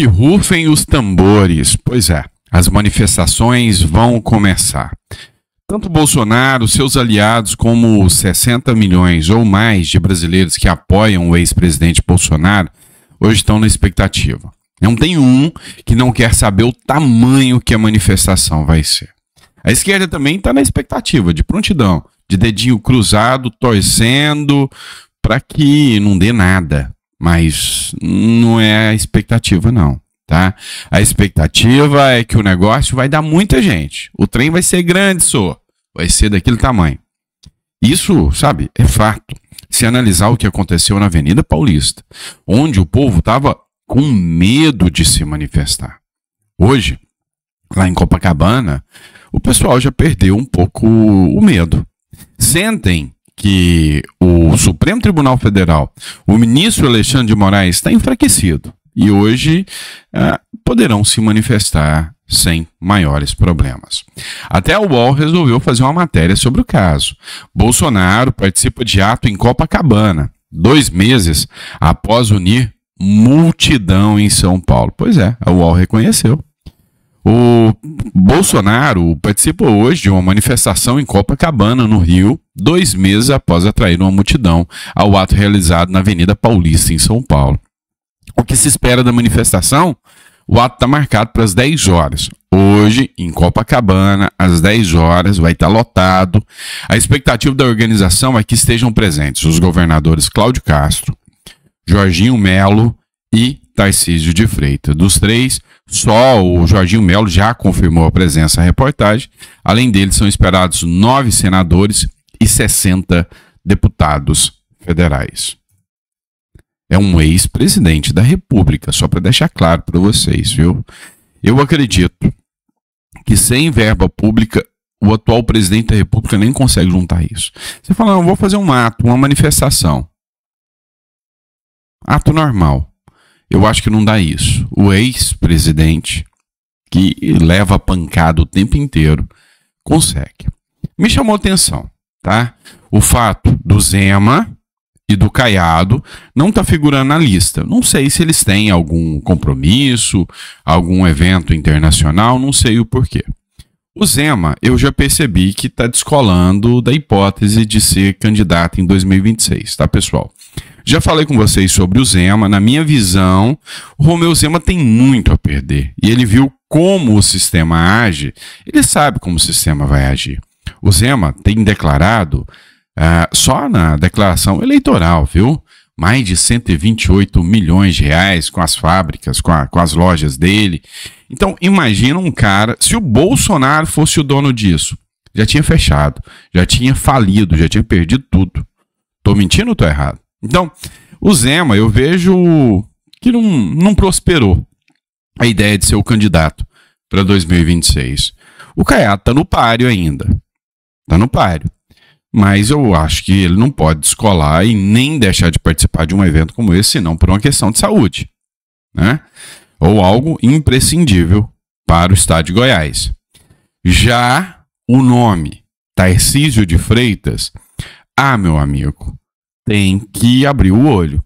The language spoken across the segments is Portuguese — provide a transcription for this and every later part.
que rufem os tambores. Pois é, as manifestações vão começar. Tanto Bolsonaro, seus aliados, como os 60 milhões ou mais de brasileiros que apoiam o ex-presidente Bolsonaro, hoje estão na expectativa. Não tem um que não quer saber o tamanho que a manifestação vai ser. A esquerda também está na expectativa de prontidão, de dedinho cruzado, torcendo para que não dê nada. Mas não é a expectativa, não. Tá? A expectativa é que o negócio vai dar muita gente. O trem vai ser grande, só. Vai ser daquele tamanho. Isso, sabe, é fato. Se analisar o que aconteceu na Avenida Paulista, onde o povo estava com medo de se manifestar. Hoje, lá em Copacabana, o pessoal já perdeu um pouco o medo. Sentem que o Supremo Tribunal Federal, o ministro Alexandre de Moraes, está enfraquecido e hoje é, poderão se manifestar sem maiores problemas. Até a UOL resolveu fazer uma matéria sobre o caso. Bolsonaro participa de ato em Copacabana, dois meses após unir multidão em São Paulo. Pois é, a UOL reconheceu. O Bolsonaro participou hoje de uma manifestação em Copacabana, no Rio, dois meses após atrair uma multidão ao ato realizado na Avenida Paulista, em São Paulo. O que se espera da manifestação? O ato está marcado para as 10 horas. Hoje, em Copacabana, às 10 horas, vai estar tá lotado. A expectativa da organização é que estejam presentes os governadores Cláudio Castro, Jorginho Melo e Tarcísio de Freitas. Dos três, só o Jorginho Melo já confirmou a presença na reportagem. Além dele, são esperados nove senadores e 60 deputados federais. É um ex-presidente da República, só para deixar claro para vocês, viu? Eu acredito que sem verba pública o atual presidente da República nem consegue juntar isso. Você fala, não, vou fazer um ato, uma manifestação. Ato normal. Eu acho que não dá isso. O ex-presidente, que leva pancada o tempo inteiro, consegue. Me chamou atenção, tá? O fato do Zema e do Caiado não está figurando na lista. Não sei se eles têm algum compromisso, algum evento internacional, não sei o porquê. O Zema, eu já percebi que está descolando da hipótese de ser candidato em 2026, tá, pessoal? Já falei com vocês sobre o Zema. Na minha visão, o Romeu Zema tem muito a perder. E ele viu como o sistema age, ele sabe como o sistema vai agir. O Zema tem declarado, uh, só na declaração eleitoral, viu? Mais de 128 milhões de reais com as fábricas, com, a, com as lojas dele. Então, imagina um cara, se o Bolsonaro fosse o dono disso, já tinha fechado, já tinha falido, já tinha perdido tudo. Tô mentindo ou tô errado? Então, o Zema, eu vejo que não, não prosperou a ideia de ser o candidato para 2026. O Caiado está no páreo ainda. Está no páreo. Mas eu acho que ele não pode descolar e nem deixar de participar de um evento como esse, senão por uma questão de saúde. Né? Ou algo imprescindível para o estado de Goiás. Já o nome Tarcísio de Freitas, ah, meu amigo, tem que abrir o olho.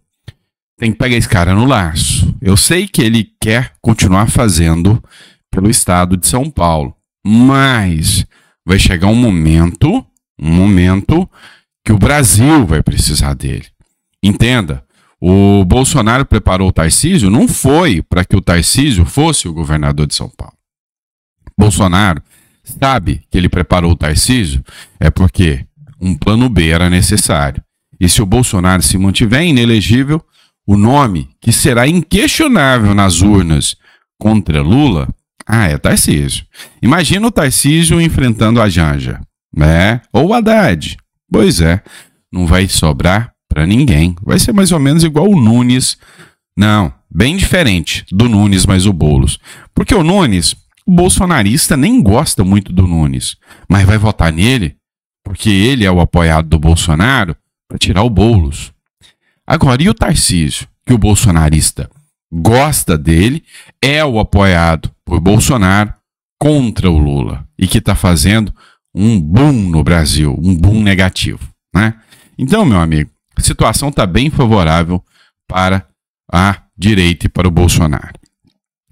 Tem que pegar esse cara no laço. Eu sei que ele quer continuar fazendo pelo estado de São Paulo, mas vai chegar um momento, um momento que o Brasil vai precisar dele. Entenda, o Bolsonaro preparou o Tarcísio não foi para que o Tarcísio fosse o governador de São Paulo. Bolsonaro sabe que ele preparou o Tarcísio é porque um plano B era necessário. E se o Bolsonaro se mantiver inelegível, o nome que será inquestionável nas urnas contra Lula, ah, é Tarcísio. Imagina o Tarcísio enfrentando a Janja, né? Ou o Haddad. Pois é, não vai sobrar para ninguém. Vai ser mais ou menos igual o Nunes. Não, bem diferente do Nunes mais o Bolos. Porque o Nunes, o bolsonarista nem gosta muito do Nunes, mas vai votar nele porque ele é o apoiado do Bolsonaro para tirar o Boulos. Agora, e o Tarcísio, que o bolsonarista gosta dele, é o apoiado por Bolsonaro contra o Lula e que está fazendo um boom no Brasil, um boom negativo. Né? Então, meu amigo, a situação está bem favorável para a direita e para o Bolsonaro.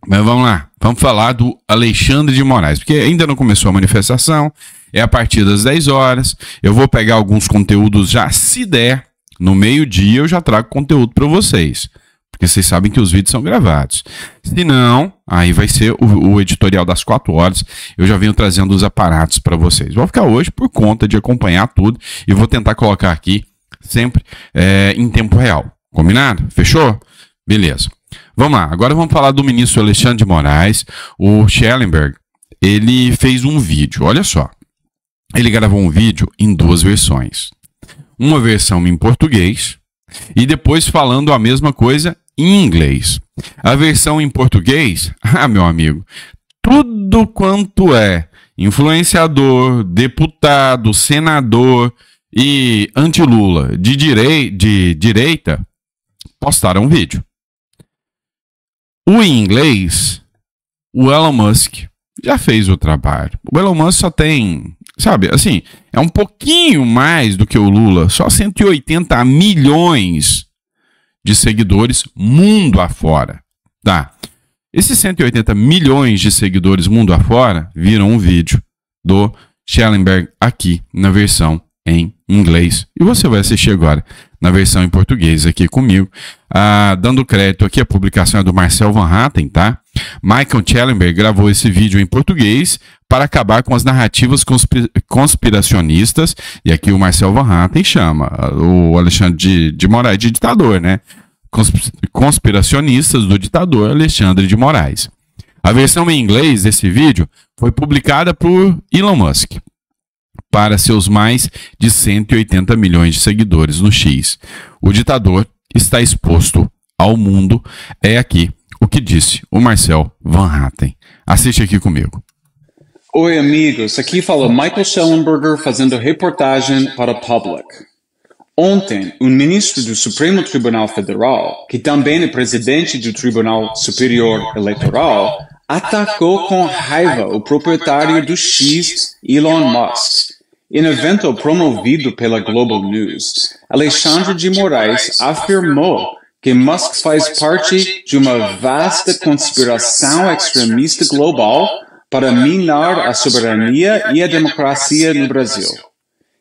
Mas vamos lá, vamos falar do Alexandre de Moraes, porque ainda não começou a manifestação, é a partir das 10 horas. Eu vou pegar alguns conteúdos já, se der, no meio-dia eu já trago conteúdo para vocês. Porque vocês sabem que os vídeos são gravados. Se não, aí vai ser o, o editorial das 4 horas. Eu já venho trazendo os aparatos para vocês. Vou ficar hoje por conta de acompanhar tudo e vou tentar colocar aqui sempre é, em tempo real. Combinado? Fechou? Beleza. Vamos lá, agora vamos falar do ministro Alexandre de Moraes. O Schellenberg, ele fez um vídeo, olha só. Ele gravou um vídeo em duas versões. Uma versão em português e depois falando a mesma coisa em inglês. A versão em português, ah, meu amigo, tudo quanto é influenciador, deputado, senador e anti-Lula de, direi de direita postaram um vídeo. O em inglês, o Elon Musk já fez o trabalho. O Elon Musk só tem, sabe, assim, é um pouquinho mais do que o Lula, só 180 milhões de seguidores mundo afora, tá? Esses 180 milhões de seguidores mundo afora viram um vídeo do Schellenberg aqui na versão em inglês. E você vai assistir agora na versão em português aqui comigo. Ah, dando crédito aqui, a publicação é do Marcel Van Hatten, tá? Michael Schellenberg gravou esse vídeo em português para acabar com as narrativas conspiracionistas. E aqui o Marcel Van Hatten chama o Alexandre de, de Moraes de ditador, né? Conspiracionistas do ditador Alexandre de Moraes. A versão em inglês desse vídeo foi publicada por Elon Musk para seus mais de 180 milhões de seguidores no X. O ditador está exposto ao mundo. É aqui o que disse o Marcel Van Hatten. Assiste aqui comigo. Oi, amigos. Aqui fala Michael Schellenberger fazendo reportagem para Public. Ontem, um ministro do Supremo Tribunal Federal, que também é presidente do Tribunal Superior Eleitoral, atacou com raiva o proprietário do X, Elon Musk, em evento promovido pela Global News, Alexandre de Moraes afirmou que Musk faz parte de uma vasta conspiração extremista global para minar a soberania e a democracia no Brasil.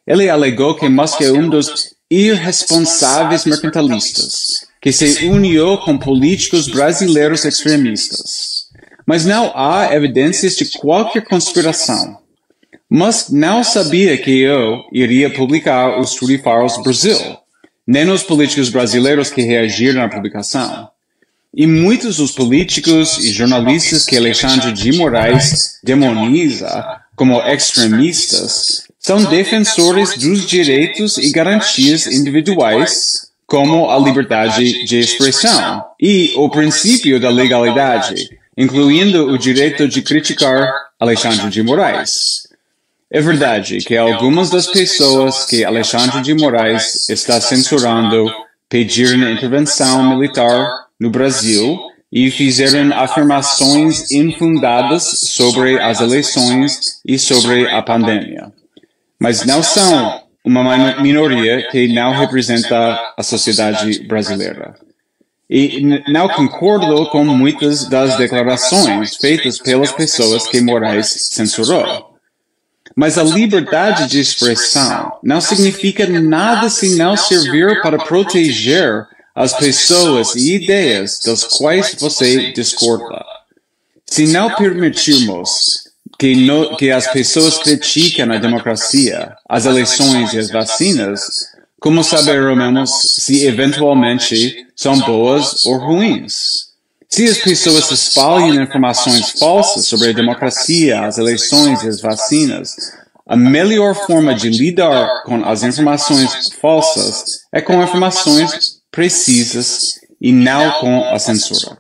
Ele alegou que Musk é um dos irresponsáveis mercantilistas, que se uniu com políticos brasileiros extremistas. Mas não há evidências de qualquer conspiração. Musk não sabia que eu iria publicar os Trudy Files Brasil, nem os políticos brasileiros que reagiram à publicação. E muitos dos políticos e jornalistas que Alexandre de Moraes demoniza como extremistas são defensores dos direitos e garantias individuais, como a liberdade de expressão e o princípio da legalidade, incluindo o direito de criticar Alexandre de Moraes. É verdade que algumas das pessoas que Alexandre de Moraes está censurando pediram intervenção militar no Brasil e fizeram afirmações infundadas sobre as eleições e sobre a pandemia. Mas não são uma minoria que não representa a sociedade brasileira. E não concordo com muitas das declarações feitas pelas pessoas que Moraes censurou. Mas a liberdade de expressão não significa nada se não servir para proteger as pessoas e ideias das quais você discorda. Se não permitirmos que, no, que as pessoas critiquem a democracia, as eleições e as vacinas, como saberemos se eventualmente são boas ou ruins? Se as pessoas espalham informações falsas sobre a democracia, as eleições e as vacinas, a melhor forma de lidar com as informações falsas é com informações precisas e não com a censura.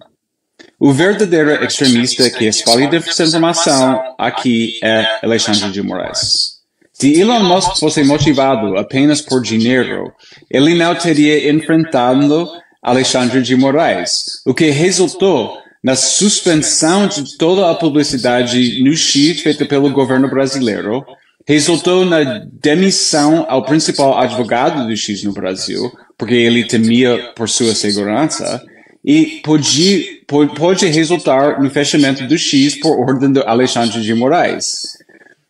O verdadeiro extremista que espalha desinformação aqui é Alexandre de Moraes. Se Elon Musk fosse motivado apenas por dinheiro, ele não teria enfrentado Alexandre de Moraes, o que resultou na suspensão de toda a publicidade no X feita pelo governo brasileiro, resultou na demissão ao principal advogado do X no Brasil, porque ele temia por sua segurança, e pode, pode resultar no fechamento do X por ordem do Alexandre de Moraes.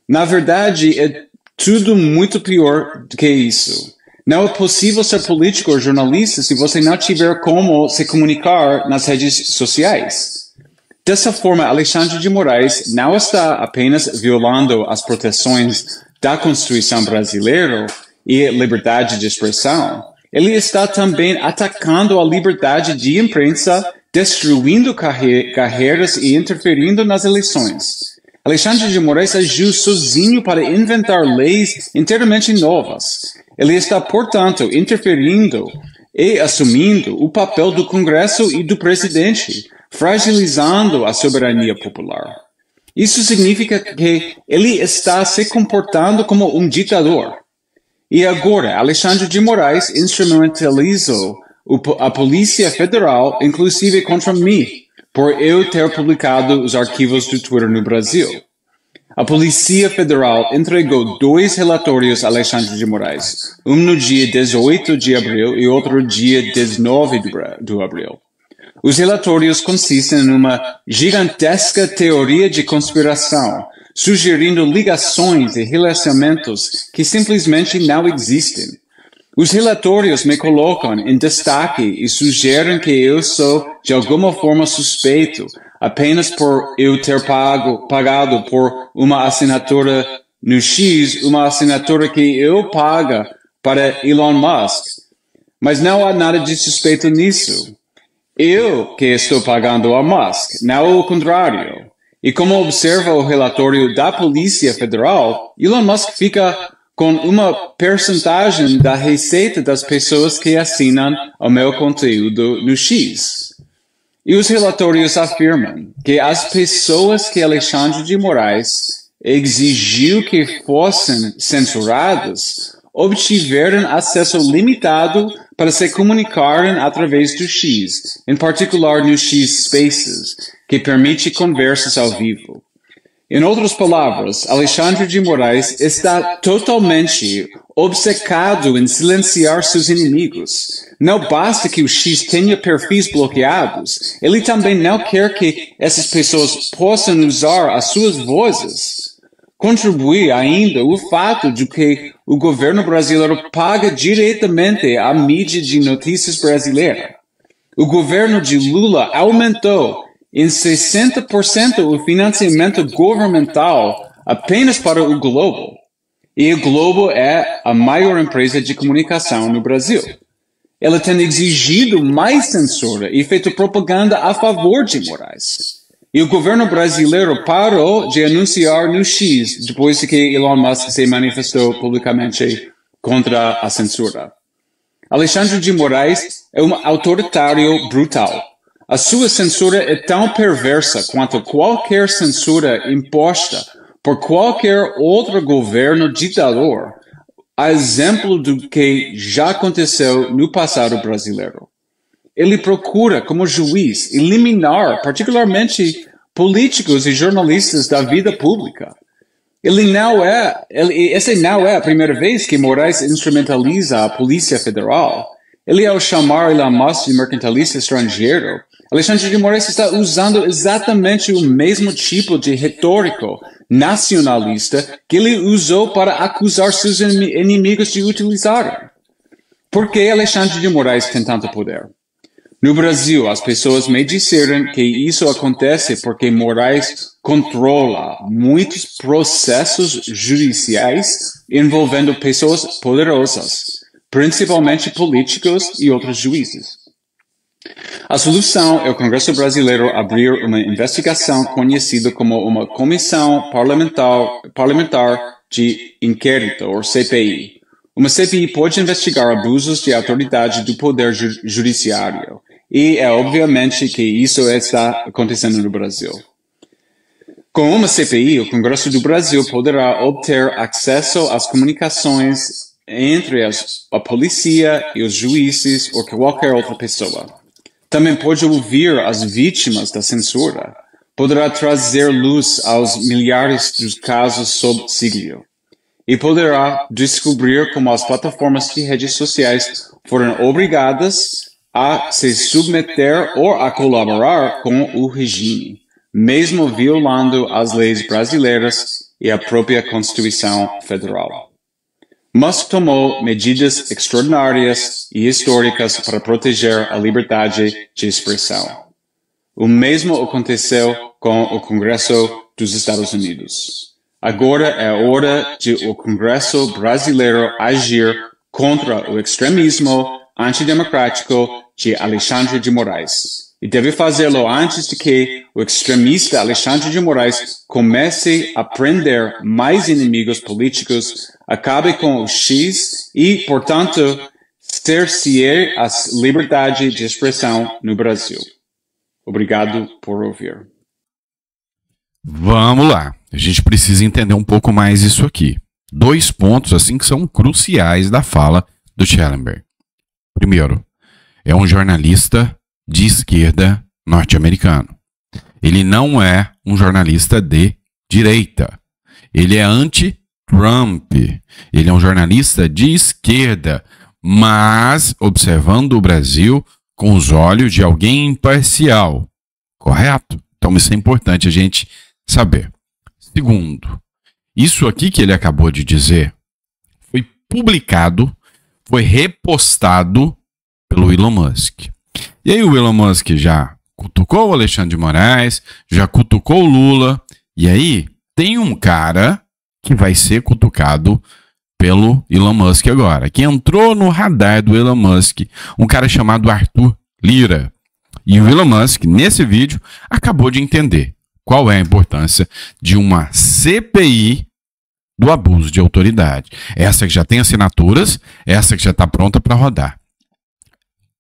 Na verdade, é tudo muito pior do que isso. Não é possível ser político ou jornalista se você não tiver como se comunicar nas redes sociais. Dessa forma, Alexandre de Moraes não está apenas violando as proteções da Constituição brasileira e liberdade de expressão, ele está também atacando a liberdade de imprensa, destruindo carre carreiras e interferindo nas eleições. Alexandre de Moraes agiu sozinho para inventar leis inteiramente novas. Ele está, portanto, interferindo e assumindo o papel do Congresso e do presidente, fragilizando a soberania popular. Isso significa que ele está se comportando como um ditador. E agora, Alexandre de Moraes instrumentalizou a Polícia Federal, inclusive contra mim, por eu ter publicado os arquivos do Twitter no Brasil. A Polícia Federal entregou dois relatórios a Alexandre de Moraes, um no dia 18 de abril e outro dia 19 de abril. Os relatórios consistem numa gigantesca teoria de conspiração sugerindo ligações e relacionamentos que simplesmente não existem. Os relatórios me colocam em destaque e sugerem que eu sou de alguma forma suspeito apenas por eu ter pago, pagado por uma assinatura no X, uma assinatura que eu paga para Elon Musk. Mas não há nada de suspeito nisso. Eu que estou pagando a Musk, não o contrário. E como observa o relatório da Polícia Federal, Elon Musk fica com uma percentagem da receita das pessoas que assinam o meu conteúdo no X. E os relatórios afirmam que as pessoas que Alexandre de Moraes exigiu que fossem censuradas obtiveram acesso limitado para se comunicarem através do X, em particular no X Spaces, que permite conversas ao vivo. Em outras palavras, Alexandre de Moraes está totalmente obcecado em silenciar seus inimigos. Não basta que o X tenha perfis bloqueados, ele também não quer que essas pessoas possam usar as suas vozes. Contribui ainda o fato de que o governo brasileiro paga diretamente a mídia de notícias brasileira. O governo de Lula aumentou em 60% o financiamento governamental apenas para o Globo. E o Globo é a maior empresa de comunicação no Brasil. Ela tem exigido mais censura e feito propaganda a favor de Moraes. E o governo brasileiro parou de anunciar no X depois que Elon Musk se manifestou publicamente contra a censura. Alexandre de Moraes é um autoritário brutal. A sua censura é tão perversa quanto qualquer censura imposta por qualquer outro governo ditador, a exemplo do que já aconteceu no passado brasileiro ele procura, como juiz, eliminar, particularmente políticos e jornalistas da vida pública. Ele não é, ele, essa não é a primeira vez que Moraes instrumentaliza a Polícia Federal. Ele, ao chamar Elon Musk de mercantilista estrangeiro, Alexandre de Moraes está usando exatamente o mesmo tipo de retórico nacionalista que ele usou para acusar seus inimigos de utilizar. Por que Alexandre de Moraes tem tanto poder? No Brasil, as pessoas me disseram que isso acontece porque Moraes controla muitos processos judiciais envolvendo pessoas poderosas, principalmente políticos e outros juízes. A solução é o Congresso Brasileiro abrir uma investigação conhecida como uma Comissão Parlamentar, Parlamentar de Inquérito, ou CPI. Uma CPI pode investigar abusos de autoridade do Poder Judiciário e é obviamente que isso está acontecendo no Brasil. Com uma CPI, o Congresso do Brasil poderá obter acesso às comunicações entre as, a polícia e os juízes ou qualquer outra pessoa. Também pode ouvir as vítimas da censura. Poderá trazer luz aos milhares de casos sob sigilo. E poderá descobrir como as plataformas de redes sociais foram obrigadas a se submeter ou a colaborar com o regime, mesmo violando as leis brasileiras e a própria Constituição Federal. Musk tomou medidas extraordinárias e históricas para proteger a liberdade de expressão. O mesmo aconteceu com o Congresso dos Estados Unidos. Agora é hora de o Congresso brasileiro agir contra o extremismo antidemocrático de Alexandre de Moraes. E deve fazê-lo antes de que o extremista Alexandre de Moraes comece a prender mais inimigos políticos, acabe com o X e, portanto, cerceie a liberdade de expressão no Brasil. Obrigado por ouvir. Vamos lá. A gente precisa entender um pouco mais isso aqui. Dois pontos assim que são cruciais da fala do Schellenberg. Primeiro, é um jornalista de esquerda norte-americano. Ele não é um jornalista de direita. Ele é anti-Trump. Ele é um jornalista de esquerda, mas observando o Brasil com os olhos de alguém imparcial. Correto? Então isso é importante a gente saber. Segundo, isso aqui que ele acabou de dizer foi publicado foi repostado pelo Elon Musk. E aí o Elon Musk já cutucou o Alexandre de Moraes, já cutucou o Lula, e aí tem um cara que vai ser cutucado pelo Elon Musk agora, que entrou no radar do Elon Musk, um cara chamado Arthur Lira. E o Elon Musk, nesse vídeo, acabou de entender qual é a importância de uma CPI do abuso de autoridade. Essa que já tem assinaturas, essa que já está pronta para rodar.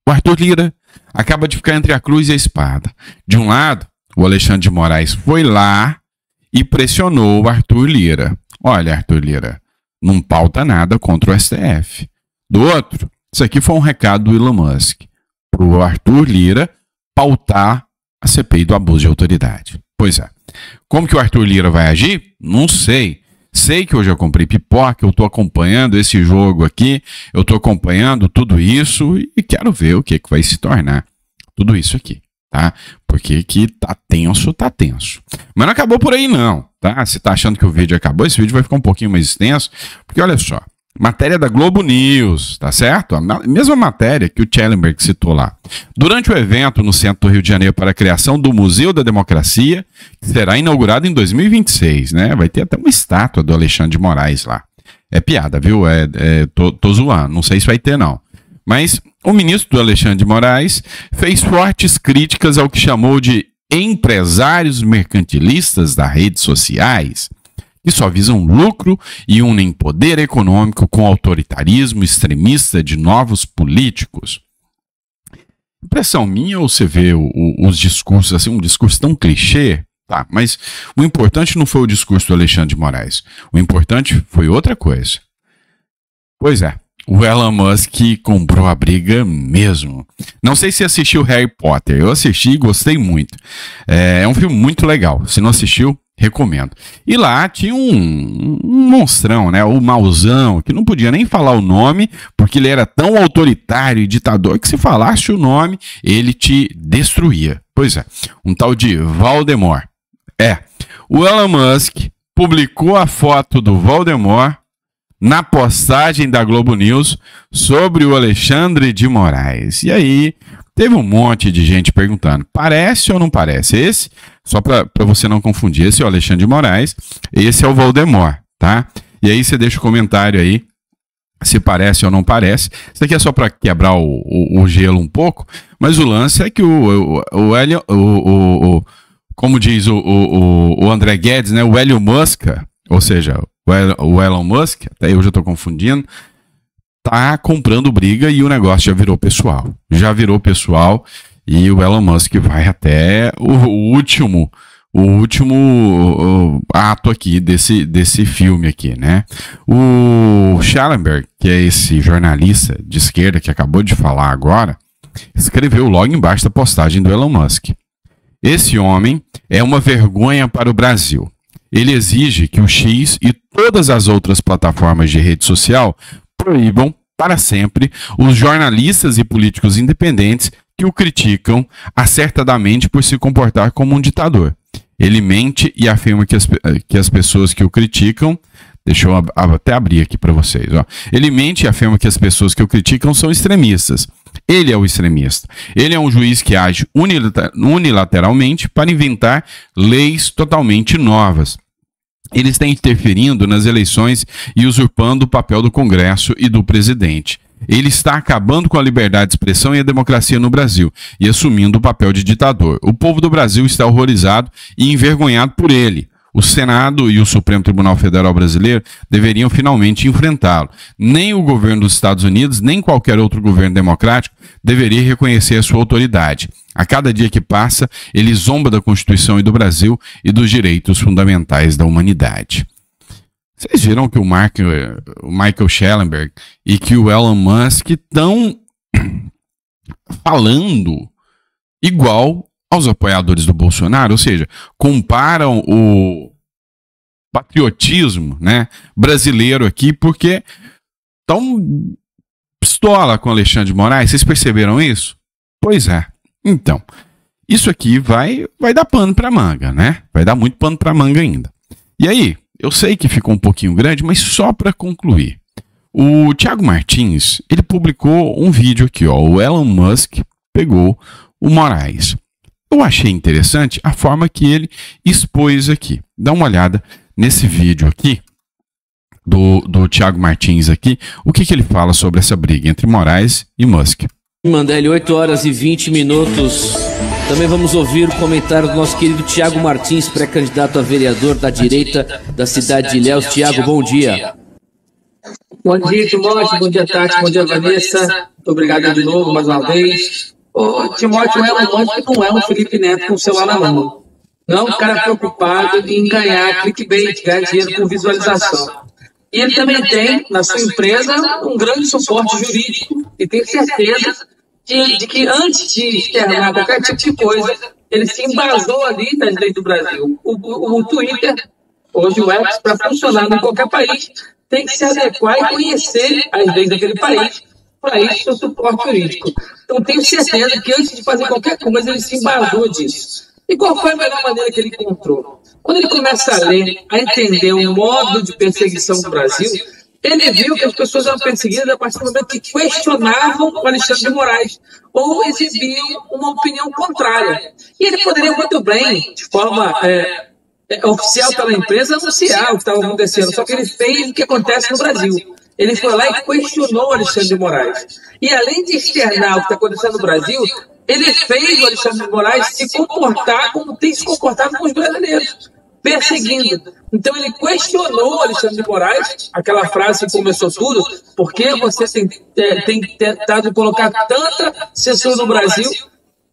O Arthur Lira acaba de ficar entre a cruz e a espada. De um lado, o Alexandre de Moraes foi lá e pressionou o Arthur Lira. Olha, Arthur Lira, não pauta nada contra o STF. Do outro, isso aqui foi um recado do Elon Musk para o Arthur Lira pautar a CPI do abuso de autoridade. Pois é. Como que o Arthur Lira vai agir? Não sei. Sei que hoje eu comprei pipoca, eu estou acompanhando esse jogo aqui, eu estou acompanhando tudo isso e quero ver o que, que vai se tornar tudo isso aqui, tá? Porque que tá tenso, tá tenso. Mas não acabou por aí não, tá? Se tá achando que o vídeo acabou, esse vídeo vai ficar um pouquinho mais extenso, porque olha só, Matéria da Globo News, tá certo? A mesma matéria que o Schellenberg citou lá. Durante o evento no centro do Rio de Janeiro para a criação do Museu da Democracia, que será inaugurado em 2026, né? Vai ter até uma estátua do Alexandre de Moraes lá. É piada, viu? É, é tô, tô zoando, não sei se vai ter não. Mas o ministro do Alexandre de Moraes fez fortes críticas ao que chamou de empresários mercantilistas das redes sociais que só visam lucro e unem poder econômico com autoritarismo extremista de novos políticos. Impressão minha ou você vê o, o, os discursos assim, um discurso tão clichê? Tá, mas o importante não foi o discurso do Alexandre de Moraes. O importante foi outra coisa. Pois é, o Elon Musk comprou a briga mesmo. Não sei se assistiu Harry Potter. Eu assisti e gostei muito. É, é um filme muito legal. Se não assistiu, recomendo. E lá tinha um, um, monstrão, né? O Mauzão, que não podia nem falar o nome, porque ele era tão autoritário e ditador que se falasse o nome, ele te destruía. Pois é, um tal de Valdemort. É, o Elon Musk publicou a foto do Valdemort na postagem da Globo News sobre o Alexandre de Moraes. E aí, teve um monte de gente perguntando: parece ou não parece? Esse só para você não confundir, esse é o Alexandre de Moraes, esse é o Voldemort, tá? E aí você deixa o comentário aí se parece ou não parece. Isso aqui é só para quebrar o, o, o, gelo um pouco, mas o lance é que o, o, o, Hélio, o, como diz o, o, o André Guedes, né, o Hélio Musk, ou seja, o Elon Musk, até eu já estou confundindo, tá comprando briga e o negócio já virou pessoal. Já virou pessoal e o Elon Musk vai até o, último o último ato aqui desse, desse filme aqui, né? O Schallenberg, que é esse jornalista de esquerda que acabou de falar agora, escreveu logo embaixo da postagem do Elon Musk. Esse homem é uma vergonha para o Brasil. Ele exige que o X e todas as outras plataformas de rede social proíbam para sempre os jornalistas e políticos independentes que o criticam acertadamente por se comportar como um ditador. Ele mente e afirma que as, que as pessoas que o criticam. Deixa eu até abrir aqui para vocês. Ó. Ele mente e afirma que as pessoas que o criticam são extremistas. Ele é o extremista. Ele é um juiz que age unilateralmente para inventar leis totalmente novas. Ele está interferindo nas eleições e usurpando o papel do Congresso e do presidente. Ele está acabando com a liberdade de expressão e a democracia no Brasil e assumindo o papel de ditador. O povo do Brasil está horrorizado e envergonhado por ele. O Senado e o Supremo Tribunal Federal Brasileiro deveriam finalmente enfrentá-lo. Nem o governo dos Estados Unidos, nem qualquer outro governo democrático deveria reconhecer a sua autoridade. A cada dia que passa, ele zomba da Constituição e do Brasil e dos direitos fundamentais da humanidade. Vocês viram que o, Mark, o Michael Schellenberg e que o Elon Musk estão falando igual aos apoiadores do Bolsonaro, ou seja, comparam o patriotismo né, brasileiro aqui porque estão pistola com Alexandre de Moraes. Vocês perceberam isso? Pois é. Então, isso aqui vai vai dar pano para manga, né? Vai dar muito pano para manga ainda. E aí, eu sei que ficou um pouquinho grande, mas só para concluir. O Thiago Martins, ele publicou um vídeo aqui, ó, o Elon Musk pegou o Moraes. Eu achei interessante a forma que ele expôs aqui. Dá uma olhada nesse vídeo aqui do, do Thiago Martins aqui, o que, que ele fala sobre essa briga entre Moraes e Musk. Mandelli, 8 horas e 20 minutos. Também vamos ouvir o comentário do nosso querido Tiago Martins, pré-candidato a vereador da direita da cidade de Ilhéus. Tiago, bom dia. Bom dia, Timóteo. Bom dia, Tati. Bom dia, Vanessa. Muito obrigado de novo, mais uma vez. O Timóteo é que não é um Felipe Neto com o celular na mão. Não é um cara preocupado em ganhar clickbait, ganhar dinheiro com visualização. E ele também tem, na sua empresa, um grande suporte jurídico e tem certeza de, de que antes de externar qualquer tipo de coisa, ele se embasou ali nas leis do Brasil. O, o, o Twitter, hoje o X, para funcionar em qualquer país, tem que se adequar e conhecer as leis daquele país para isso seu suporte jurídico. Então tenho certeza que antes de fazer qualquer coisa ele se embasou disso. E qual foi a melhor maneira que ele encontrou? Quando ele começa a ler, a entender o modo de perseguição do Brasil, ele viu que as pessoas eram perseguidas a partir do momento que questionavam o Alexandre de Moraes ou exibiam uma opinião contrária. E ele poderia muito bem, de forma é, é, oficial pela empresa, anunciar o que estava acontecendo, só que ele fez o que acontece no Brasil. Ele foi lá e questionou Alexandre de Moraes. E além de externar o que está acontecendo no Brasil, ele fez o Alexandre de Moraes se comportar como tem se comportado com os brasileiros, perseguindo. Então ele questionou o Alexandre de Moraes, aquela frase que começou tudo, por que você tem, tem tentado colocar tanta censura no Brasil?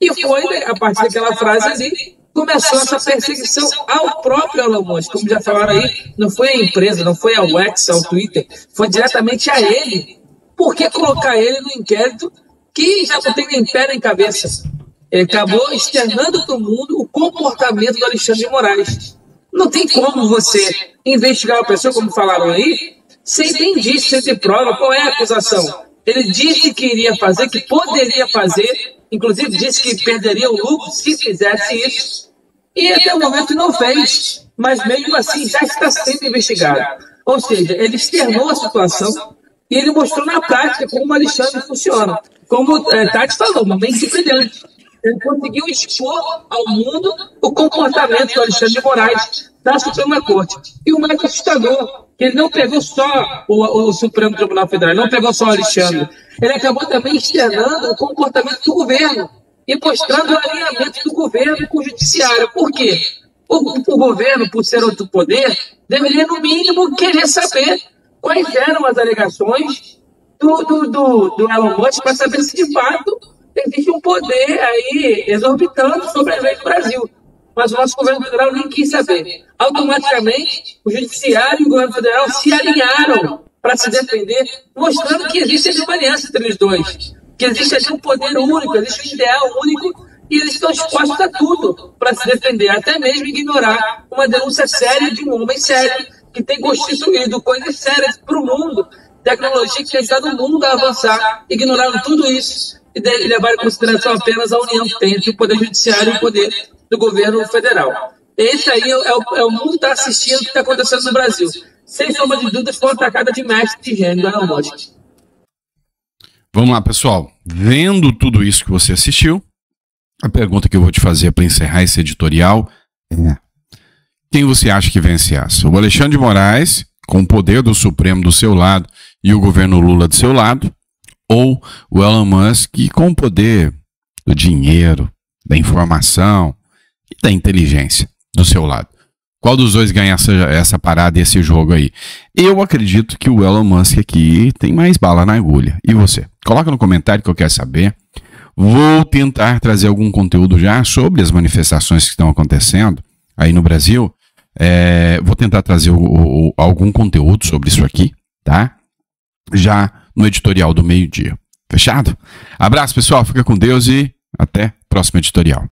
E foi, né, a partir daquela frase ali, começou essa perseguição ao próprio Elon Musk. Como já falaram aí, não foi a empresa, não foi ao X, ao Twitter, foi diretamente a ele. Por que colocar ele no inquérito que já não tem nem pé nem cabeça. Ele acabou externando para o mundo o comportamento do Alexandre de Moraes. Não tem como você investigar uma pessoa, como falaram aí, sem ter indício, sem ter prova. Qual é a acusação? Ele disse que iria fazer, que poderia fazer, inclusive disse que perderia o lucro se fizesse isso. E até o momento não fez, mas mesmo assim já está sendo investigado. Ou seja, ele externou a situação e ele mostrou na prática como o Alexandre funciona como é, Tati falou, uma mente brilhante. Ele conseguiu expor ao mundo o comportamento do Alexandre de Moraes da Suprema Corte. E o mais assustador, que ele não pegou só o, o Supremo Tribunal Federal, não pegou só o Alexandre. Ele acabou também externando o comportamento do governo e mostrando o alinhamento do governo com o judiciário. Por quê? O, o governo, por ser outro poder, deveria, no mínimo, querer saber quais eram as alegações do, do, do, do Elon Musk para saber se de fato existe um poder aí exorbitante sobre a lei do Brasil. Mas o nosso governo federal nem quis saber. Automaticamente, o judiciário e o governo federal se alinharam para se defender, mostrando que existe uma aliança entre os dois, que existe ali um poder único, existe um ideal único e eles estão dispostos a tudo para se defender, até mesmo ignorar uma denúncia séria de um homem sério que tem constituído coisas sérias para o mundo tecnologia que tem ajudado o mundo a avançar, ignoraram tudo isso e levaram em consideração apenas a união que tem entre o Poder Judiciário e o Poder do Governo Federal. Esse aí é o, é o mundo está assistindo o que está acontecendo no Brasil. Sem sombra de dúvidas, foi atacada de mestre de gênio da Musk. Vamos lá, pessoal. Vendo tudo isso que você assistiu, a pergunta que eu vou te fazer para encerrar esse editorial é: quem você acha que vence essa? O Alexandre de Moraes, com o poder do Supremo do seu lado e o governo Lula do seu lado, ou o Elon Musk com o poder do dinheiro, da informação e da inteligência do seu lado? Qual dos dois ganha essa, essa parada esse jogo aí? Eu acredito que o Elon Musk aqui tem mais bala na agulha. E você? Coloca no comentário que eu quero saber. Vou tentar trazer algum conteúdo já sobre as manifestações que estão acontecendo aí no Brasil. É, vou tentar trazer o, o, algum conteúdo sobre isso aqui, tá? Já no editorial do meio-dia. Fechado? Abraço, pessoal. Fica com Deus e até próximo editorial.